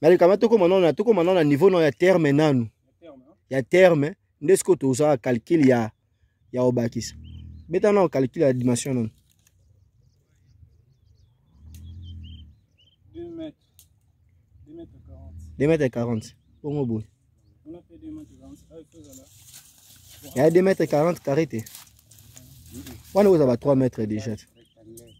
Naleka ma tokoma nano na tokoma nano na niveau nano ya terme nanu ya terme nde sikoyo tozala calcul ya ya obakisa beta nano calcul ya dimension nano deux mètres et quarante bongo boye ya deux mètres et quarante carré te wana okozala ba trois mètres déjà te